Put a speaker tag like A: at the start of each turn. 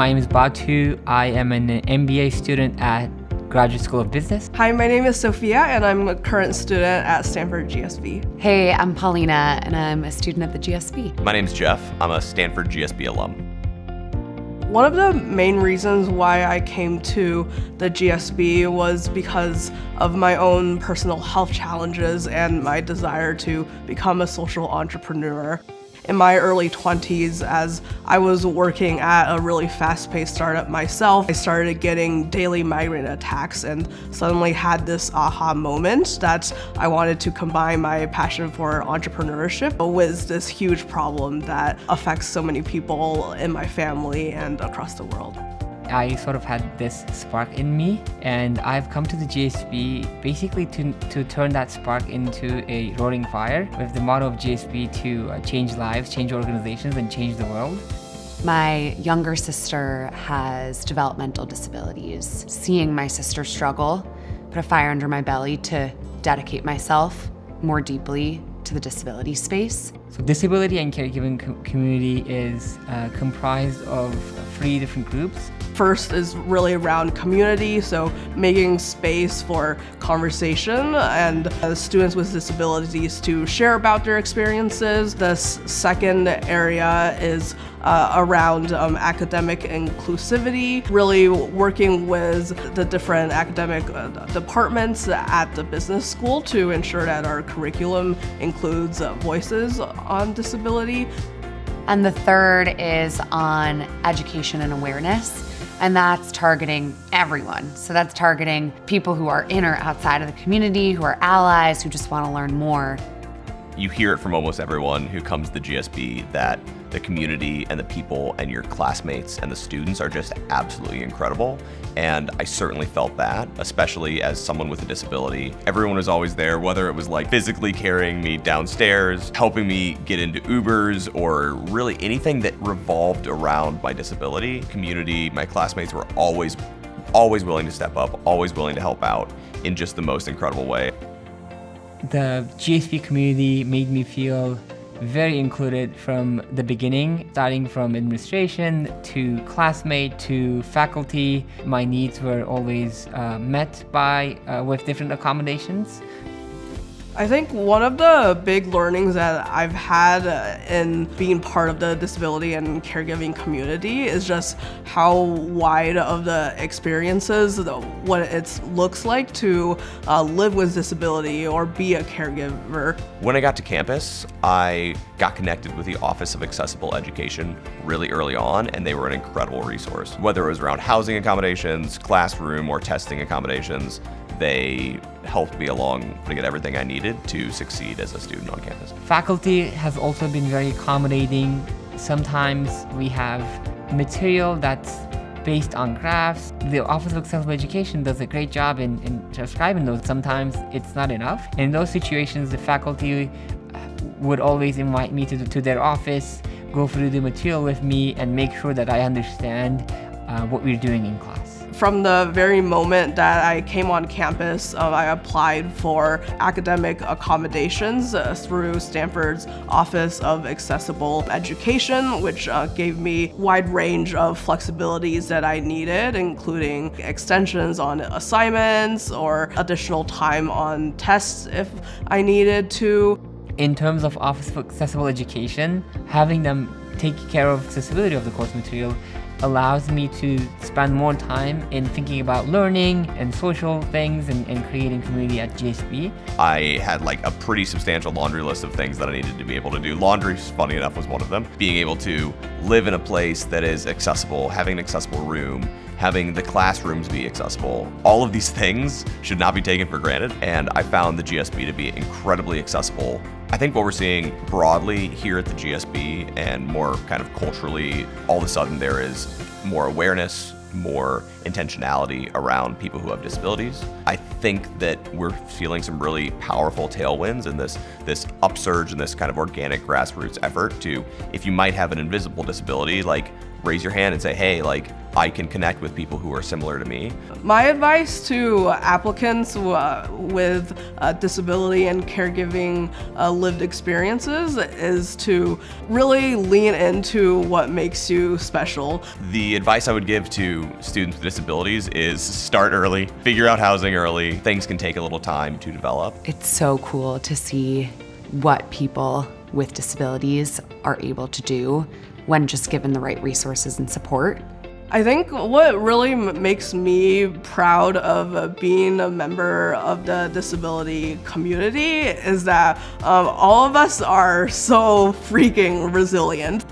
A: My name is Batu. I am an MBA student at Graduate School of Business.
B: Hi, my name is Sophia, and I'm a current student at Stanford GSB.
C: Hey, I'm Paulina, and I'm a student at the GSB.
D: My name's Jeff. I'm a Stanford GSB alum.
B: One of the main reasons why I came to the GSB was because of my own personal health challenges and my desire to become a social entrepreneur in my early 20s as I was working at a really fast-paced startup myself. I started getting daily migraine attacks and suddenly had this aha moment that I wanted to combine my passion for entrepreneurship with this huge problem that affects so many people in my family and across the world.
A: I sort of had this spark in me, and I've come to the GSB basically to, to turn that spark into a roaring fire with the motto of GSB to uh, change lives, change organizations, and change the world.
C: My younger sister has developmental disabilities. Seeing my sister struggle put a fire under my belly to dedicate myself more deeply to the disability space.
A: So disability and caregiving co community is uh, comprised of three different groups.
B: First is really around community, so making space for conversation and uh, students with disabilities to share about their experiences. The second area is uh, around um, academic inclusivity, really working with the different academic uh, departments at the business school to ensure that our curriculum includes uh, voices on disability.
C: And the third is on education and awareness. And that's targeting everyone. So that's targeting people who are in or outside of the community, who are allies, who just want to learn more.
D: You hear it from almost everyone who comes to the GSB that the community and the people and your classmates and the students are just absolutely incredible. And I certainly felt that, especially as someone with a disability. Everyone was always there, whether it was like physically carrying me downstairs, helping me get into Ubers, or really anything that revolved around my disability. Community, my classmates were always, always willing to step up, always willing to help out in just the most incredible way.
A: The GSB community made me feel very included from the beginning, starting from administration to classmate to faculty. My needs were always uh, met by uh, with different accommodations.
B: I think one of the big learnings that I've had uh, in being part of the disability and caregiving community is just how wide of the experiences, what it looks like to uh, live with disability or be a caregiver.
D: When I got to campus, I got connected with the Office of Accessible Education really early on, and they were an incredible resource. Whether it was around housing accommodations, classroom, or testing accommodations, they helped me along to get everything I needed to succeed as a student on campus.
A: Faculty has also been very accommodating. Sometimes we have material that's based on graphs. The Office of Accessible Education does a great job in, in describing those. Sometimes it's not enough. In those situations, the faculty would always invite me to, to their office, go through the material with me, and make sure that I understand uh, what we're doing in class.
B: From the very moment that I came on campus, uh, I applied for academic accommodations uh, through Stanford's Office of Accessible Education, which uh, gave me wide range of flexibilities that I needed, including extensions on assignments or additional time on tests if I needed to.
A: In terms of Office of Accessible Education, having them take care of accessibility of the course material allows me to spend more time in thinking about learning and social things and, and, creating community at GSB.
D: I had like a pretty substantial laundry list of things that I needed to be able to do. Laundry, funny enough, was one of them. Being able to live in a place that is accessible, having an accessible room, having the classrooms be accessible. All of these things should not be taken for granted, and I found the GSB to be incredibly accessible I think what we're seeing broadly here at the GSB and more kind of culturally, all of a sudden there is more awareness, more intentionality around people who have disabilities. I think that we're feeling some really powerful tailwinds in this this upsurge and this kind of organic grassroots effort to if you might have an invisible disability like raise your hand and say, hey, like, I can connect with people who are similar to me.
B: My advice to applicants uh, with uh, disability and caregiving uh, lived experiences is to really lean into what makes you special.
D: The advice I would give to students with disabilities is start early, figure out housing early. Things can take a little time to develop.
C: It's so cool to see what people with disabilities are able to do when just given the right resources and support.
B: I think what really makes me proud of uh, being a member of the disability community is that um, all of us are so freaking resilient.